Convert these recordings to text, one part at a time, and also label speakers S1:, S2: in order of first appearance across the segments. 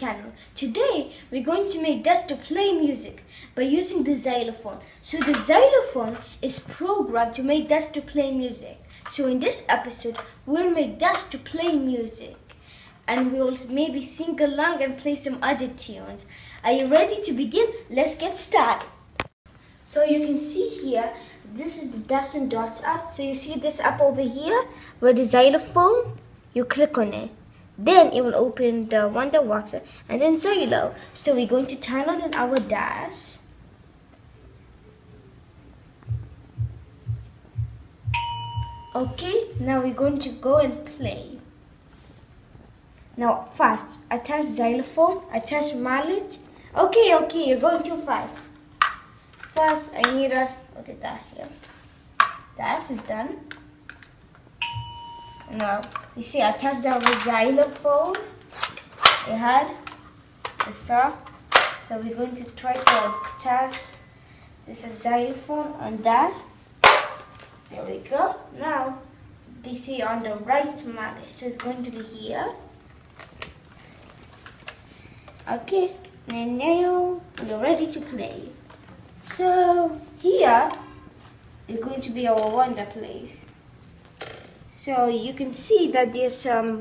S1: channel. Today we're going to make Dash to play music by using the xylophone. So the xylophone is programmed to make Dash to play music. So in this episode we'll make Dash to play music and we'll maybe sing along and play some other tunes. Are you ready to begin? Let's get started. So you can see here, this is the Dash and Dots app. So you see this app over here where the xylophone, you click on it. Then it will open the Wonder Water and then Xylo. So we're going to turn on our dash. Okay, now we're going to go and play. Now fast, attach xylophone, attach mallet. Okay, okay, you're going too fast. Fast, I need a, okay, that's here. Dash is done. Now, you see, I touched the xylophone. We had the saw. So we're going to try to attach this xylophone on that. There we go. Now, this is on the right mallet. So it's going to be here. Okay, and now we're ready to play. So here is going to be our wonder place. So you can see that there's some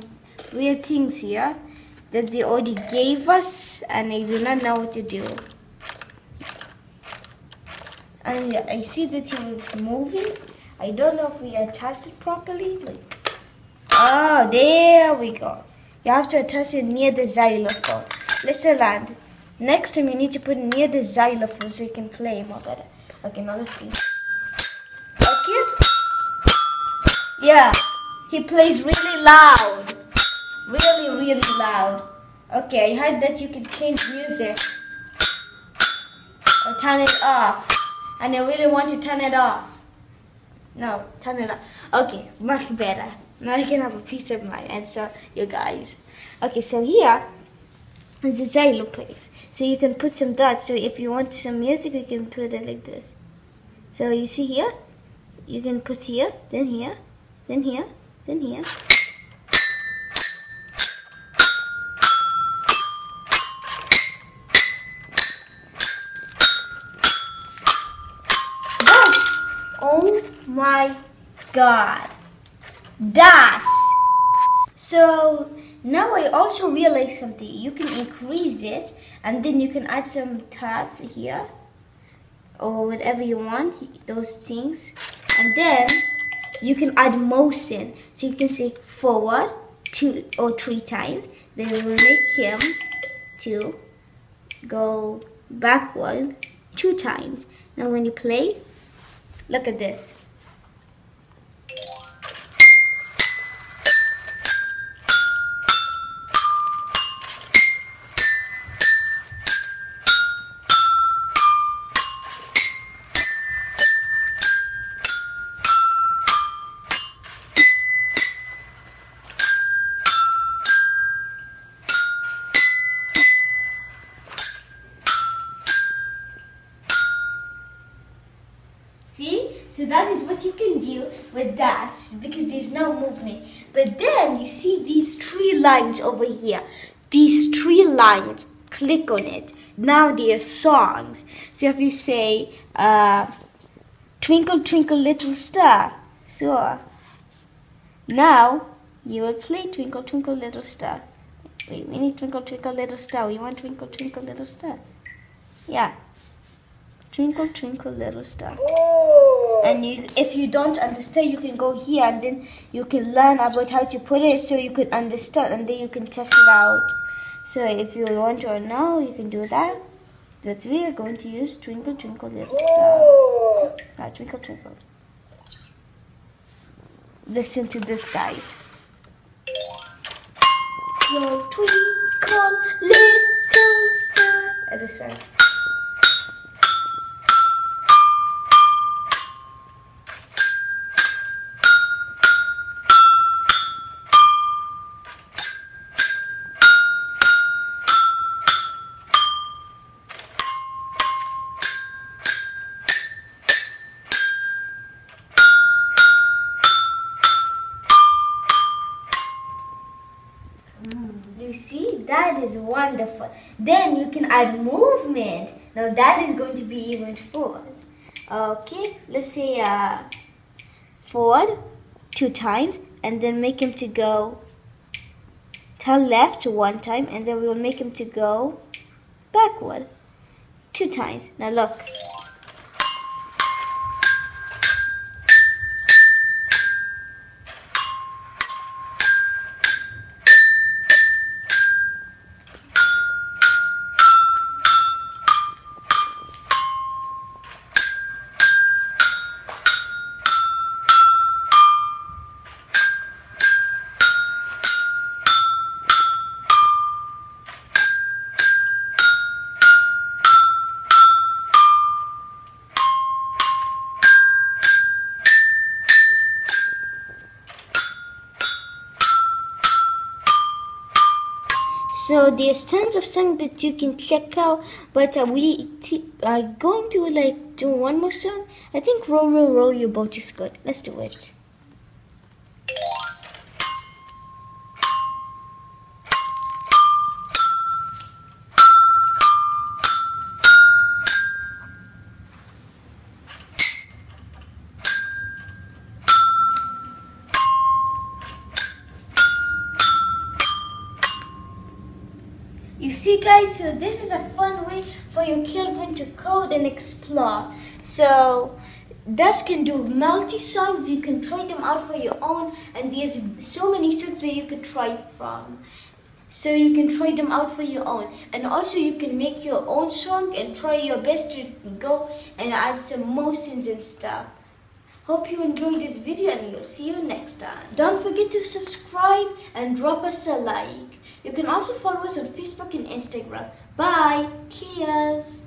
S1: weird things here that they already gave us and I do not know what to do. And I see that it's moving. I don't know if we attached it properly. Like, oh, there we go. You have to attach it near the xylophone. Let's land. Next time you need to put near the xylophone so you can play more better. Okay, now let's see. Okay? Yeah. He plays really loud. Really, really loud. Okay, I heard that you can change music. Or turn it off. And I really want to turn it off. No, turn it off. Okay, much better. Now I can have a piece of my so you guys. Okay, so here is a xylo place. So you can put some dots. So if you want some music, you can put it like this. So you see here, you can put here, then here, then here, then here. Oh my god. That's so now I also realized something. You can increase it and then you can add some tabs here or whatever you want, those things. And then you can add motion. So you can say forward two or three times. Then we will make him to go backward two times. Now when you play, look at this. So that is what you can do with dash because there's no movement. But then you see these three lines over here. These three lines, click on it. Now they are songs. So if you say, uh, Twinkle Twinkle Little Star, so now you will play Twinkle Twinkle Little Star. Wait, we need Twinkle Twinkle Little Star. We want Twinkle Twinkle Little Star. Yeah. Twinkle Twinkle Little Star. And you, if you don't understand, you can go here and then you can learn about how to put it so you can understand and then you can test it out. So if you want to know, you can do that. But we are going to use Twinkle Twinkle Little Star. Ah, twinkle Twinkle. Listen to this, guys. You see, that is wonderful. Then you can add movement. Now that is going to be even forward. Okay, let's say uh, forward two times and then make him to go turn left one time and then we will make him to go backward two times. Now look. So there's tons of songs that you can check out, but uh, we are going to like do one more song. I think "Row Row Row Your Boat" is good. Let's do it. See guys, so this is a fun way for your children to code and explore. So Dash can do multi songs, you can try them out for your own and there's so many songs that you could try from. So you can try them out for your own. And also you can make your own song and try your best to go and add some motions and stuff. Hope you enjoyed this video and you'll see you next time. Don't forget to subscribe and drop us a like. You can also follow us on Facebook and Instagram. Bye! Cheers!